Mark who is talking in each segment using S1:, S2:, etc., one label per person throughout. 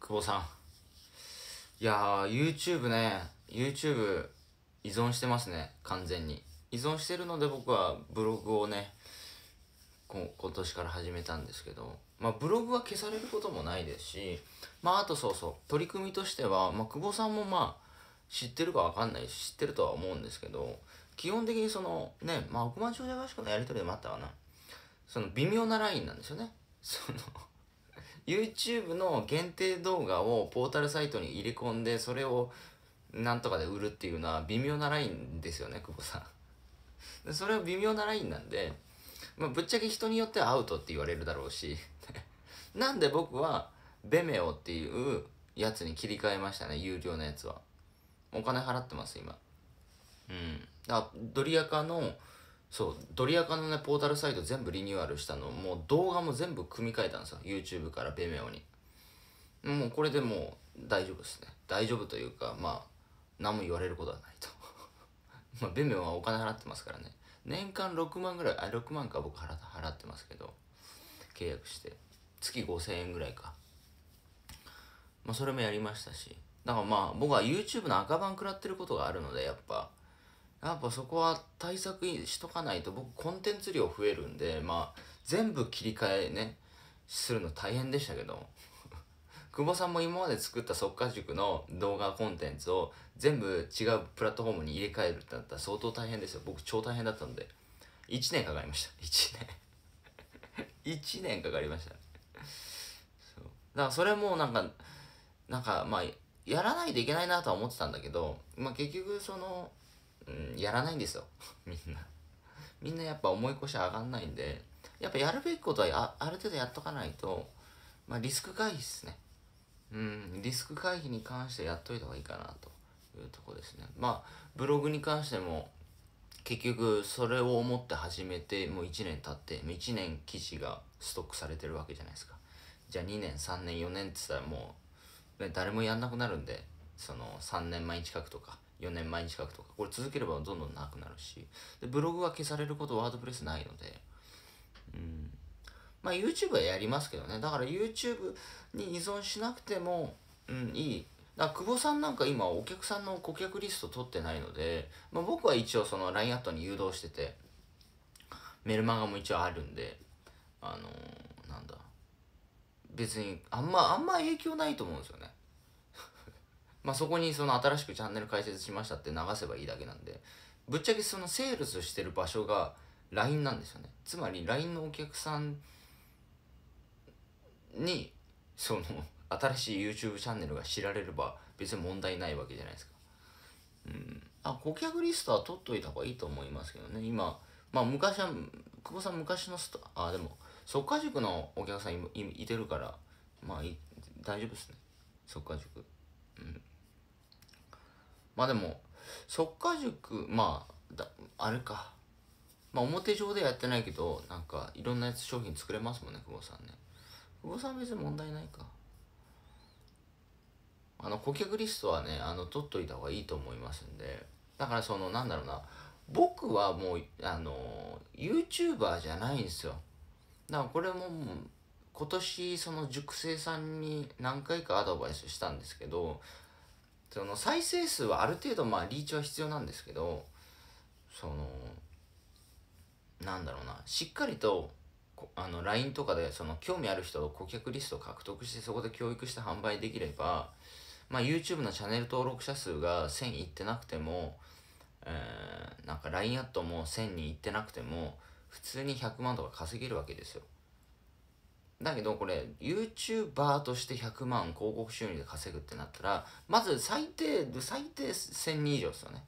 S1: 久保さん。いやー YouTube ね。YouTube 依存してますね。完全に。依存してるので僕はブログをねこ今年から始めたんですけど。まあブログは消されることもないですしまああとそうそう。取り組みとしては、まあ、久保さんもまあ知ってるかわかんないし知ってるとは思うんですけど基本的にそのねまあ億万長者合宿のやり取りでもあったかな。その微妙なラインなんですよね。その YouTube の限定動画をポータルサイトに入れ込んでそれをなんとかで売るっていうのは微妙なラインですよね久保さん。それは微妙なラインなんで、まあ、ぶっちゃけ人によってはアウトって言われるだろうし。なんで僕はベメオっていうやつに切り替えましたね有料のやつは。お金払ってます今。うん。だからドリアカのそうドリアカのねポータルサイト全部リニューアルしたのもう動画も全部組み替えたんですよ。YouTube からベメオに。もうこれでもう大丈夫ですね。大丈夫というかまあ何も言われることはないと。まあベメオはお金払ってますからね。年間6万ぐらいあ6万か僕払払ってますけど契約して。月5000円ぐらいか。まあそれもやりましたし。だからまあ僕は YouTube の赤番食らってることがあるのでやっぱ。やっぱそこは対策しとかないと僕コンテンツ量増えるんでまあ全部切り替えねするの大変でしたけど 久保さんも今まで作った速稼塾の動画コンテンツを全部違うプラットフォームに入れ替えるってなったら相当大変ですよ。僕超大変だったので。1年かかりました。1年。1年かかりました。そう。だからそれもなんかなんかまあやらないといけないなとは思ってたんだけど、まあ、結局その、うん、やらないんですよ。みんな。みんなやっぱ重い腰上がんないんでやっぱやるべきことはある程度やっとかないと、まあ、リスク回避ですね。うんリスク回避に関してやっといた方がいいかなというとこですね。まあブログに関しても結局それを思って始めてもう1年経って1年記事がストックされてるわけじゃないですか。じゃあ2年3年4年って言ったらもう、ね、誰もやんなくなるんでその3年毎日書くとか4年毎日書くとかこれ続ければどんどんなくなるし。でブログが消されることワードプレスないので。うん。まあ YouTube はやりますけどね。だから YouTube に依存しなくても、うん、いい。だ久保さんなんか今お客さんの顧客リスト取ってないので、まあ、僕は一応その LINE アットに誘導しててメルマガも一応あるんであのー、なんだ。別にあんまあんま影響ないと思うんですよね。まあそこにその新しくチャンネル開設しましたって流せばいいだけなんでぶっちゃけそのセールスしてる場所が LINE なんですよね。つまり LINE のお客さんにその 新しい YouTube チャンネルが知られれば別に問題ないわけじゃないですか。うん。あ顧客リストは取っといた方がいいと思いますけどね。今まあ昔は久保さん昔のストあでも速稼塾のお客さんいいいてるからまあ大丈夫ですね。速稼塾。うん。まあでも速稼塾まあだあれか。まあ表上ではやってないけどなんかいろんなやつ商品作れますもんね久保さんね。久保さん別に問題ないか。あの顧客リストはねあの取っといた方がいいと思いますんで。だからそのなんだろうな。僕はもうあの YouTuber じゃないんですよ。だからこれもも今年その塾生さんに何回かアドバイスしたんですけどその再生数はある程度まあリーチは必要なんですけどそのなんだろうなしっかりとあの LINE とかでその興味ある人を顧客リストを獲得してそこで教育して販売できれば、まあ、YouTube のチャンネル登録者数が1000いってなくても、えー、なんか LINE アットも1000人いってなくても普通に100万とか稼げるわけですよ。だけどこれ YouTuber として100万広告収入で稼ぐってなったらまず最低最低1000人以上ですよね。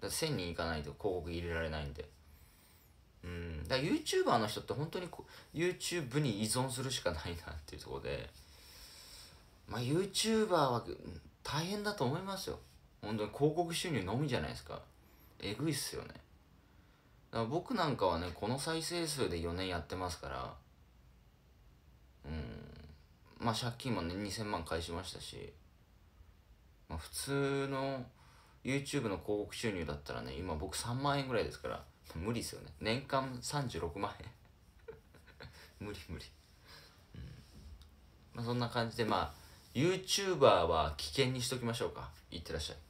S1: だ1000人いかないと広告入れられないんで。うん。だから YouTuber の人って本当に YouTube に依存するしかないなっていうところで。まあ YouTuber は大変だと思いますよ。本当に広告収入のみじゃないですか。えぐいっすよね。だから僕なんかはねこの再生数で4年やってますからうん。まあ借金もね2000万返しましたし。まあ普通の YouTube の広告収入だったらね今僕3万円ぐらいですから無理ですよね。年間36万円。無理無理、うん。まあ、そんな感じでまあ YouTuber は危険にしときましょうか。いってらっしゃい。